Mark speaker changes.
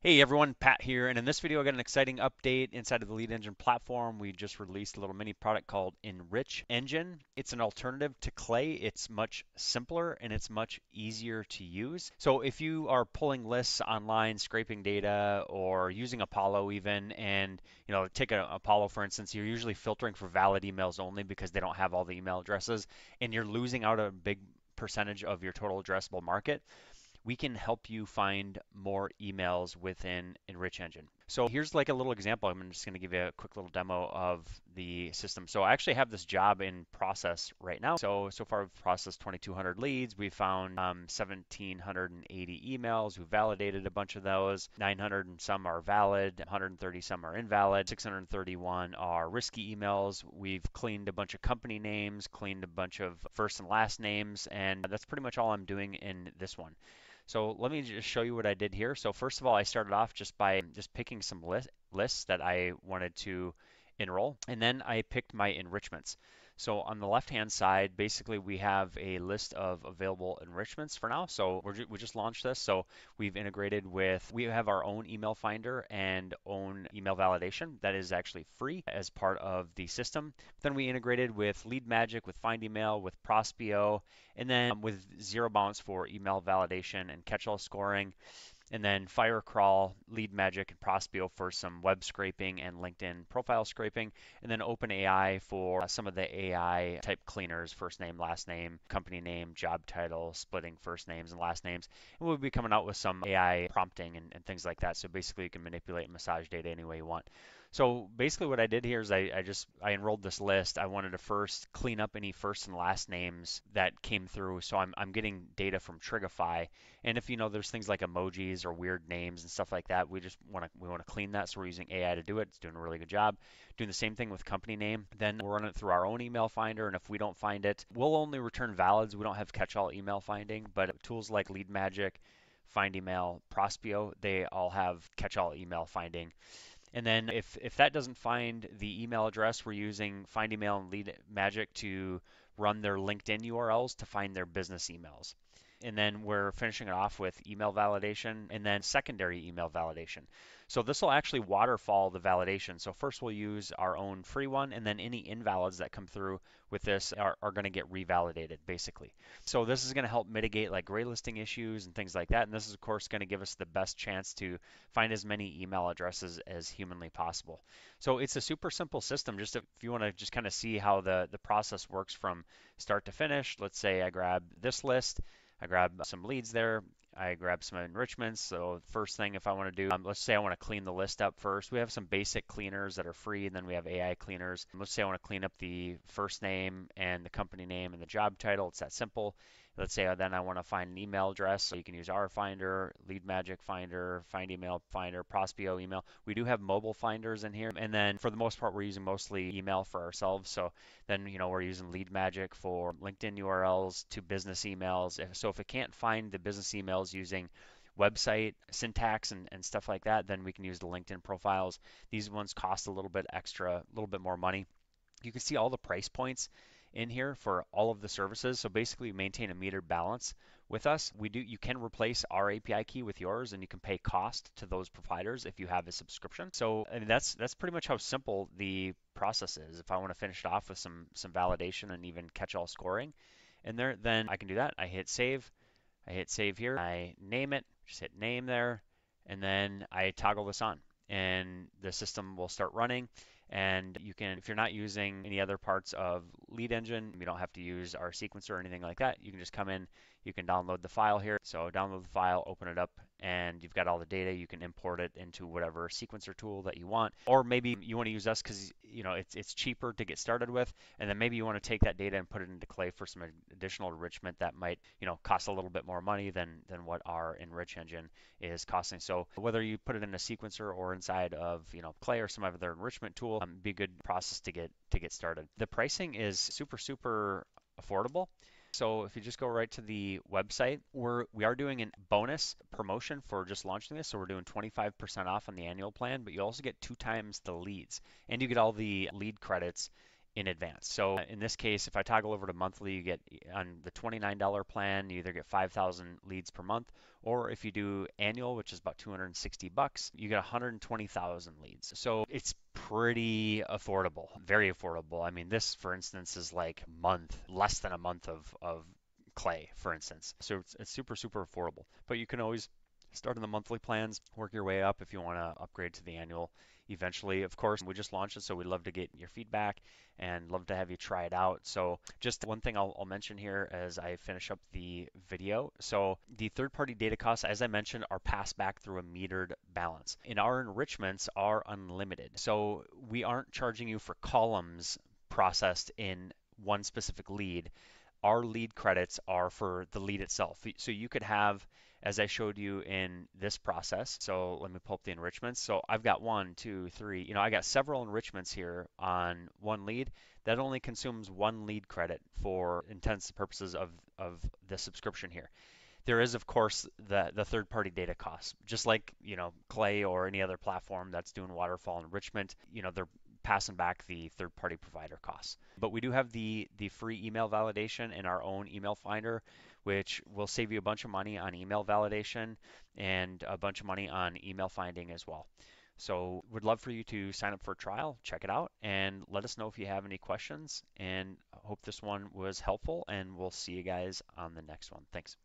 Speaker 1: Hey everyone, Pat here, and in this video I got an exciting update inside of the Lead Engine platform. We just released a little mini product called Enrich Engine. It's an alternative to Clay. It's much simpler and it's much easier to use. So if you are pulling lists online, scraping data, or using Apollo even, and you know, take Apollo for instance, you're usually filtering for valid emails only because they don't have all the email addresses, and you're losing out a big percentage of your total addressable market we can help you find more emails within Enrich Engine. So here's like a little example. I'm just going to give you a quick little demo of the system. So I actually have this job in process right now. So so far we've processed 2,200 leads. We found um, 1,780 emails. We validated a bunch of those. 900 and some are valid. 130 some are invalid. 631 are risky emails. We've cleaned a bunch of company names, cleaned a bunch of first and last names, and that's pretty much all I'm doing in this one. So let me just show you what I did here. So first of all, I started off just by just picking some list, lists that I wanted to enroll, and then I picked my enrichments. So on the left-hand side, basically we have a list of available enrichments for now. So ju we just launched this. So we've integrated with, we have our own email finder and own email validation that is actually free as part of the system. Then we integrated with Lead Magic, with Find Email, with Prospeo, and then with Zero Bounce for email validation and catch-all scoring and then Firecrawl, Lead Magic, and Prospeo for some web scraping and LinkedIn profile scraping, and then OpenAI for uh, some of the AI type cleaners, first name, last name, company name, job title, splitting first names and last names. And we'll be coming out with some AI prompting and, and things like that. So basically, you can manipulate and massage data any way you want. So basically what I did here is I, I, just I enrolled this list. I wanted to first clean up any first and last names that came through. So I'm, I'm getting data from Trigify. And if you know there's things like emojis or weird names and stuff like that, we just want to we want to clean that. So we're using AI to do it. It's doing a really good job. Doing the same thing with company name. Then we'll run it through our own email finder. And if we don't find it, we'll only return valids. We don't have catch-all email finding, but tools like Lead Magic, Find Email, Prospeo, they all have catch-all email finding. And then if, if that doesn't find the email address, we're using Find Email and Lead Magic to run their LinkedIn URLs to find their business emails. And then we're finishing it off with email validation and then secondary email validation. So this will actually waterfall the validation. So first we'll use our own free one and then any invalids that come through with this are, are going to get revalidated basically. So this is going to help mitigate like gray listing issues and things like that. And this is of course going to give us the best chance to find as many email addresses as humanly possible. So it's a super simple system. Just if you want to just kind of see how the, the process works from start to finish, let's say I grab this list, I grab some leads there, I grab some enrichments. So first thing, if I want to do, um, let's say I want to clean the list up first. We have some basic cleaners that are free, and then we have AI cleaners. Let's say I want to clean up the first name and the company name and the job title. It's that simple. Let's say uh, then I want to find an email address. So you can use our Finder, Lead Magic Finder, Find Email Finder, Prospeo Email. We do have mobile finders in here. And then for the most part, we're using mostly email for ourselves. So then, you know, we're using Lead Magic for LinkedIn URLs to business emails. So if it can't find the business emails using website syntax and, and stuff like that, then we can use the LinkedIn profiles. These ones cost a little bit extra, a little bit more money. You can see all the price points in here for all of the services. So basically, maintain a metered balance with us. We do you can replace our API key with yours, and you can pay cost to those providers if you have a subscription. So I mean, that's that's pretty much how simple the process is. If I want to finish it off with some some validation and even catch-all scoring in there, then I can do that. I hit save. I hit save here. I name it. Just hit name there, and then I toggle this on, and the system will start running and you can if you're not using any other parts of lead engine you don't have to use our sequencer or anything like that you can just come in you can download the file here. So download the file open it up and you've got all the data. You can import it into whatever sequencer tool that you want. Or maybe you want to use us because you know it's, it's cheaper to get started with. And then maybe you want to take that data and put it into clay for some additional enrichment that might you know cost a little bit more money than than what our enrich engine is costing. So whether you put it in a sequencer or inside of you know clay or some other enrichment tool um, be a good process to get to get started. The pricing is super super affordable. So if you just go right to the website, we're we are doing a bonus promotion for just launching this. So we're doing 25% off on the annual plan, but you also get two times the leads, and you get all the lead credits in advance. So uh, in this case, if I toggle over to monthly, you get on the $29 plan, you either get 5,000 leads per month, or if you do annual, which is about 260 bucks, you get 120,000 leads. So it's pretty affordable, very affordable. I mean, this, for instance, is like month, less than a month of, of clay, for instance. So it's, it's super, super affordable. But you can always start in the monthly plans, work your way up if you want to upgrade to the annual eventually. Of course, we just launched it, so we'd love to get your feedback and love to have you try it out. So just one thing I'll, I'll mention here as I finish up the video. So the third-party data costs, as I mentioned, are passed back through a metered balance. And our enrichments are unlimited. So we aren't charging you for columns processed in one specific lead our lead credits are for the lead itself. So you could have, as I showed you in this process, so let me pull up the enrichments. So I've got one, two, three, you know, I got several enrichments here on one lead that only consumes one lead credit for intents purposes of, of the subscription here. There is, of course, the, the third-party data costs. Just like, you know, Clay or any other platform that's doing waterfall enrichment, you know, they're passing back the third-party provider costs. But we do have the the free email validation in our own email finder, which will save you a bunch of money on email validation and a bunch of money on email finding as well. So would love for you to sign up for a trial, check it out, and let us know if you have any questions. And hope this one was helpful, and we'll see you guys on the next one. Thanks.